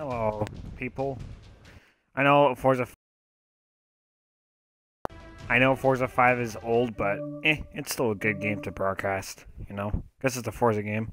Hello, people. I know Forza. I know Forza 5 is old, but eh, it's still a good game to broadcast. You know, this is the Forza game.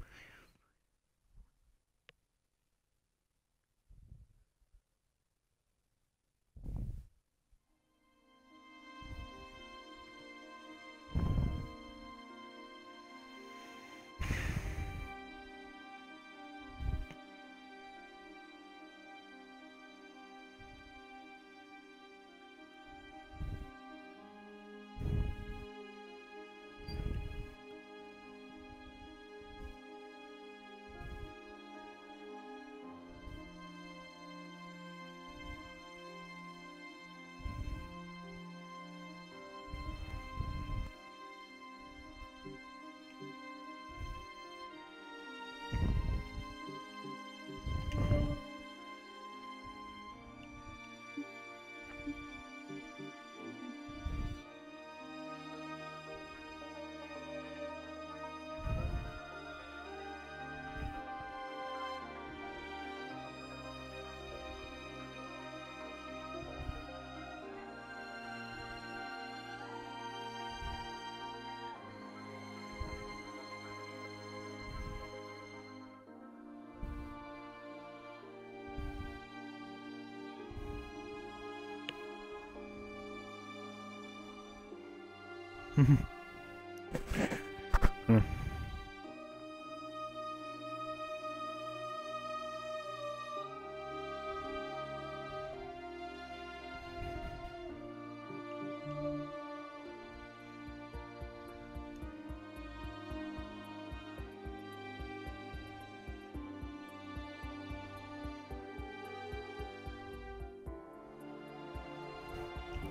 Hmm.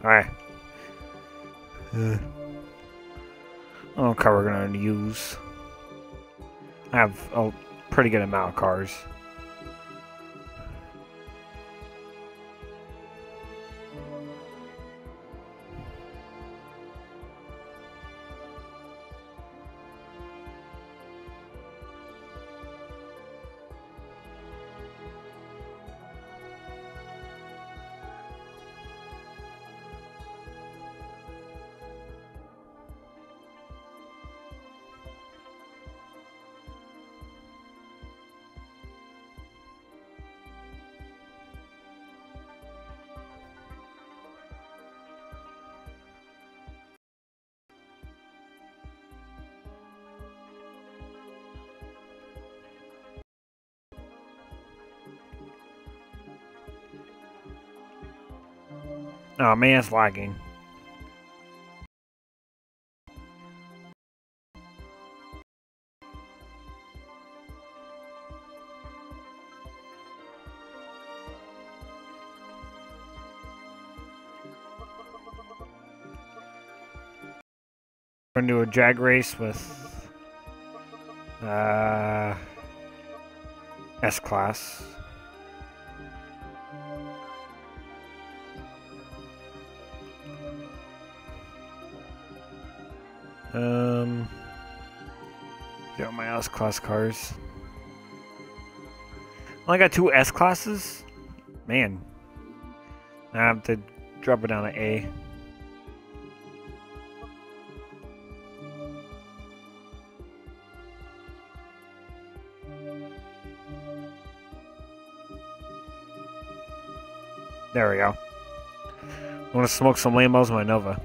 Alright. Uh, car we're gonna use? I have a pretty good amount of cars. Oh man, it's lagging. We're gonna do a drag race with uh, S class. Um, yeah, my S class cars. Only got two S classes. Man, I have to drop it down to A. There we go. I want to smoke some Lambos with my Nova.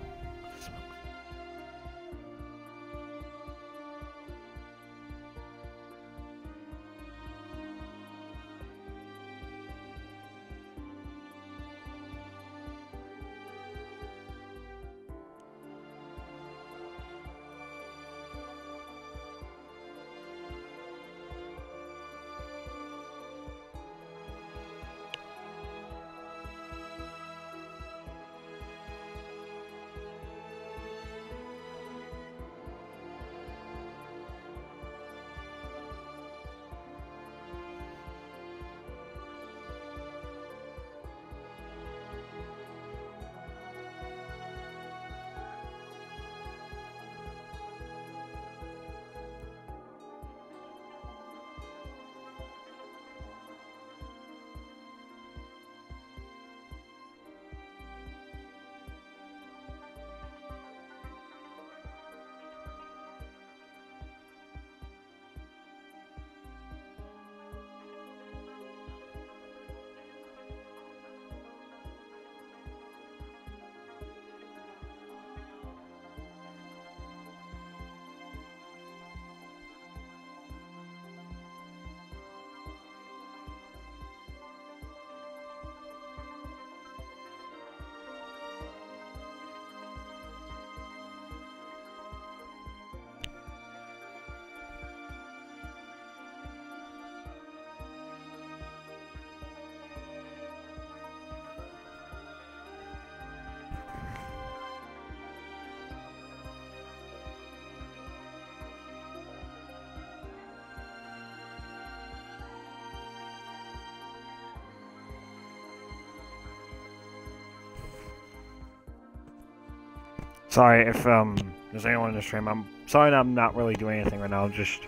Sorry if um there's anyone in the stream. I'm sorry I'm not really doing anything right now. I'm just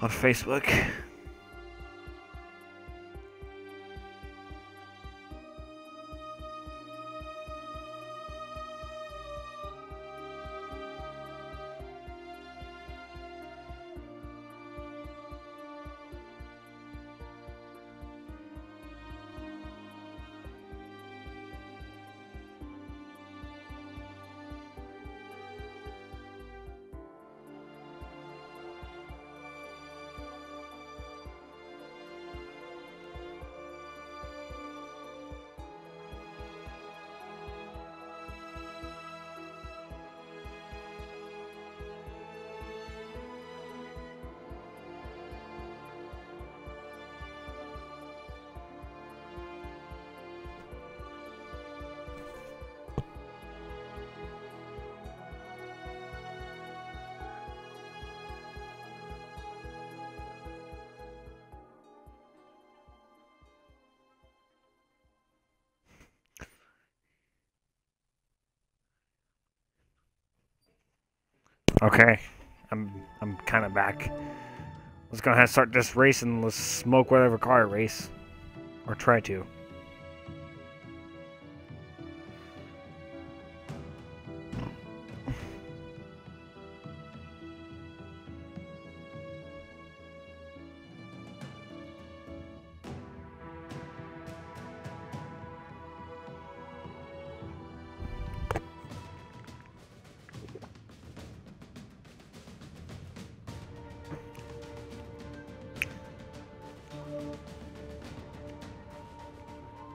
on Facebook. Okay, I'm I'm kind of back. Let's go ahead and start this race and let's smoke whatever car race, or try to.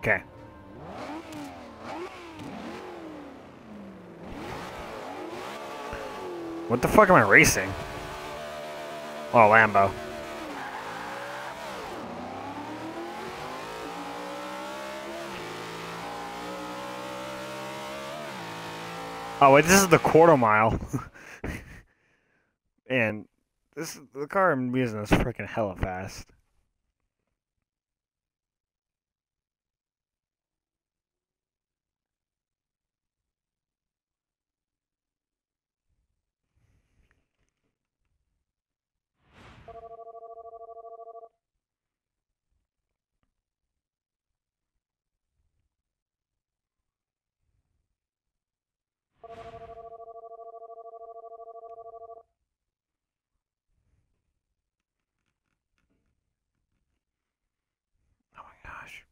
Okay. What the fuck am I racing? Oh, Lambo. Oh wait, this is the quarter mile. and this the car I'm using is freaking hella fast. Oh my gosh.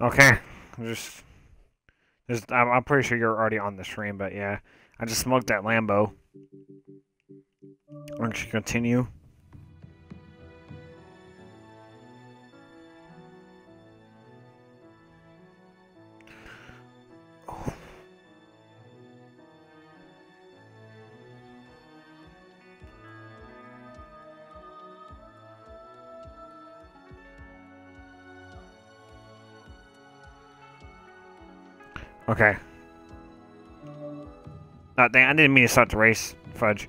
Okay, just, just I'm, I'm pretty sure you're already on the stream, but yeah, I just smoked that Lambo. Why don't you continue? Okay. Oh, dang, I didn't mean to start the race, Fudge.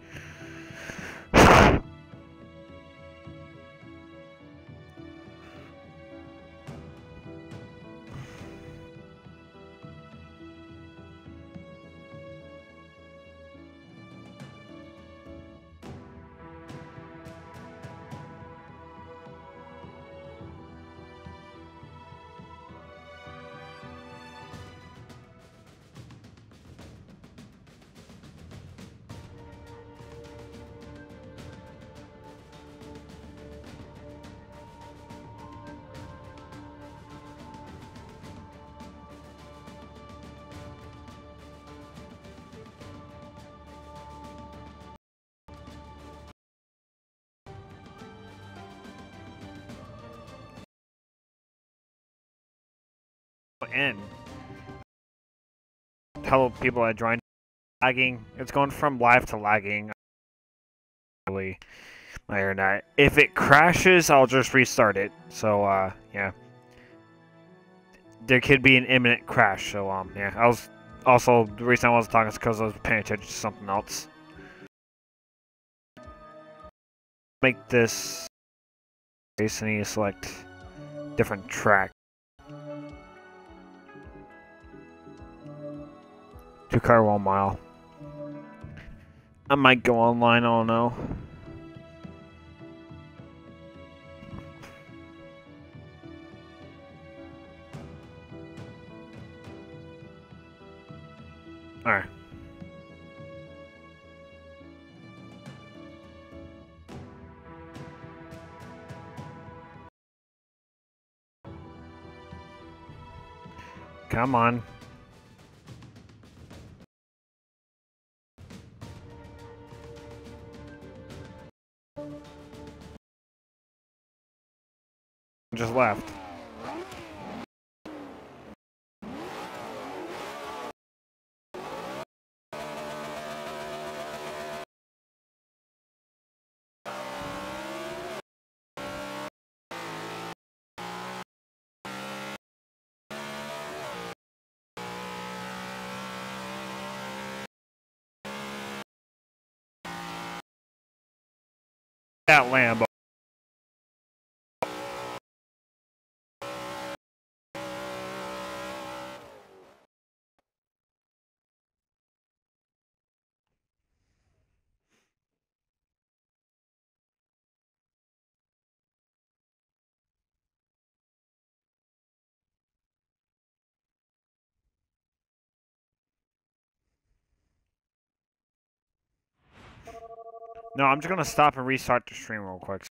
In. Tell people that joined lagging. It's going from live to lagging. Really, my internet. If it crashes, I'll just restart it. So, uh, yeah. There could be an imminent crash. So, um, yeah. I was also the reason I wasn't talking is because I was paying attention to something else. Make this. Basically, select different track. Car one mile. I might go online, I don't know. Alright. Come on. That Lambo. No, I'm just gonna stop and restart the stream real quick.